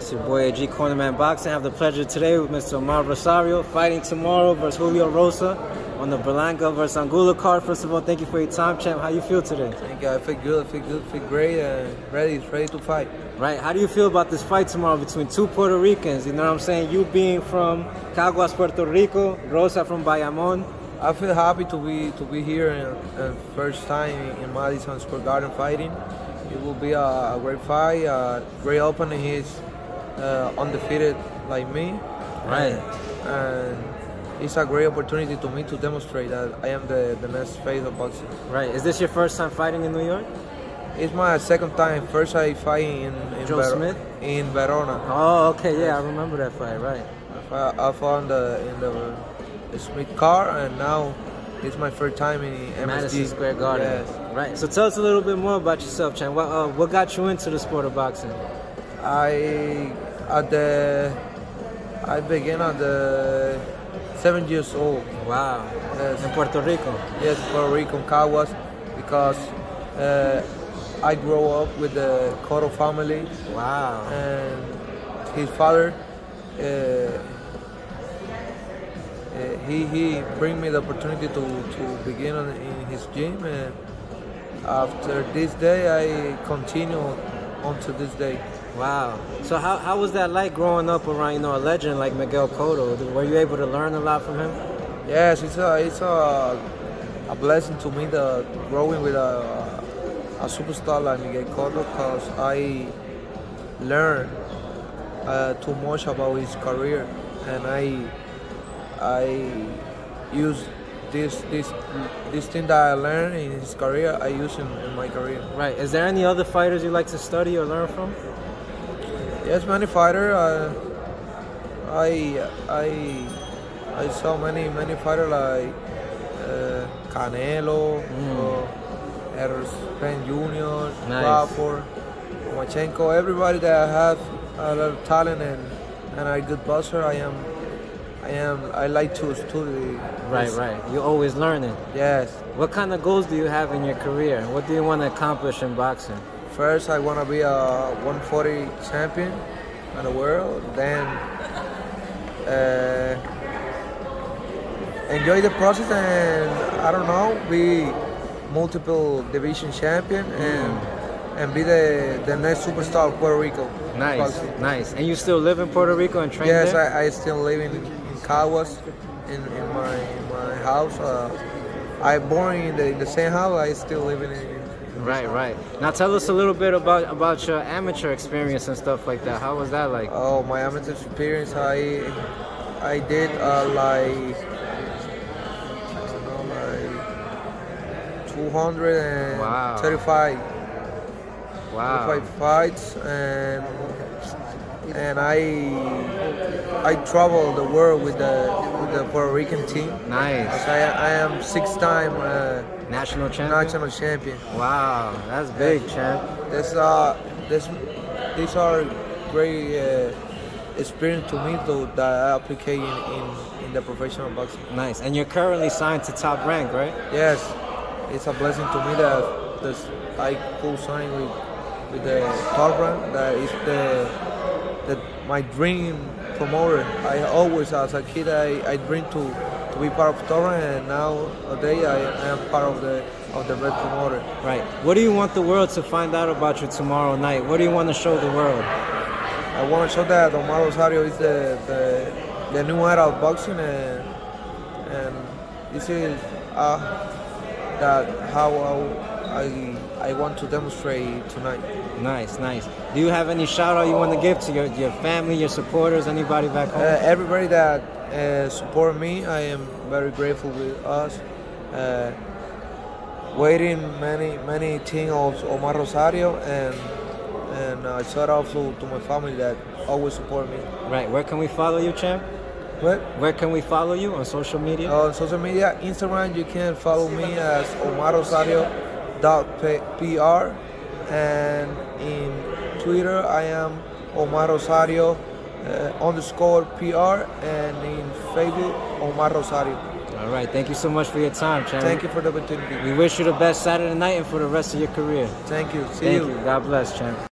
It's your boy AG Cornerman Boxing. I have the pleasure today with Mr. Omar Rosario fighting tomorrow versus Julio Rosa on the Berlanga versus Angulo card. First of all, thank you for your time, champ. How you feel today? Thank you. I feel good. I feel good. I feel great. And ready, ready to fight. Right. How do you feel about this fight tomorrow between two Puerto Ricans? You know what I'm saying? You being from Caguas, Puerto Rico, Rosa from Bayamon. I feel happy to be to be here and, and first time in Madison Square Garden fighting. It will be a, a great fight, a great opening. He's uh, undefeated like me. Right. And, and, it's a great opportunity to me to demonstrate that I am the, the next face of boxing. Right. Is this your first time fighting in New York? It's my second time. First I fight in, in Joe Ver Smith in Verona. Oh, okay. Yeah, I remember that fight. Right. I, I fought in the in the, the Smith car, and now it's my first time in MSG. Madison Square Garden. Yes. Right. So tell us a little bit more about yourself, Chan. What uh, what got you into the sport of boxing? I at the I began at the seven years old. Wow. Yes. In Puerto Rico. Yes, Puerto Rico, Caguas, because uh, I grew up with the Cotto family. Wow. And his father. Uh, uh, he he bring me the opportunity to, to begin in his gym and after this day I continue on to this day. Wow. So how, how was that like growing up around, you know, a legend like Miguel Cotto? Were you able to learn a lot from him? Yes, it's a it's a, a blessing to me the growing with a, a superstar like Miguel Cotto because I learned uh, too much about his career and I I use this this this thing that I learned in his career I use in, in my career. Right. Is there any other fighters you like to study or learn from? Yes, many fighter. Uh, I I I saw many many fighter like uh, Canelo, Mm. uh, Errol Spence Jr., Nice. Crawford, Lomachenko. Everybody that I have a lot of talent and and are good boxer. I am I am I like to study. Right, this. right. You're always learning. Yes. What kind of goals do you have in your career? What do you want to accomplish in boxing? First, I want to be a 140 champion in the world. Then, uh, enjoy the process and I don't know, be multiple division champion and and be the the next superstar of Puerto Rico. Nice, nice. And you still live in Puerto Rico and train Yes, there? I, I still live in, in Caguas, in, in my in my house. Uh, I born in the, in the same house. I still live in. in Right, right. Now tell us a little bit about about your amateur experience and stuff like that. How was that like? Oh, my amateur experience, I I did uh, like I know, like 235 Wow. 35 fights and and I I travel the world with the with the Puerto Rican team. Nice. I, I am six time uh, National champion. national champion. Wow, that's big, champ. This uh this these are great uh, experience to me though that I apply in, in, in the professional boxing. Nice. And you're currently signed to Top Rank, right? Yes, it's a blessing to me that this, I could sign with with the top rank. That is the the my dream promoter. I always as a kid I, I dream to, to be part of rank and now today I, I am part of the of the red promoter. Right. What do you want the world to find out about you tomorrow night? What do you want to show the world? I want to show that Omar Rosario is the, the, the new era of boxing and, and this is uh, that how I, I want to demonstrate tonight. Nice, nice. Do you have any shout out you want to give to your, your family, your supporters, anybody back Uh, home? everybody that uh, support me, I am very grateful with us. Uh, waiting many many things of Omar Rosario and and uh, shout out to, to my family that always support me. right. Where can we follow you, champ? But Where can we follow you on social media? On social media, Instagram, you can follow me as Omar Rosario.pr and in Twitter, I am Omar Rosario uh, underscore PR and in Facebook, Omar Rosario. All right. Thank you so much for your time, champ. Thank you for the opportunity. We wish you the best Saturday night and for the rest of your career. Thank you. See Thank you. you. God bless, champ.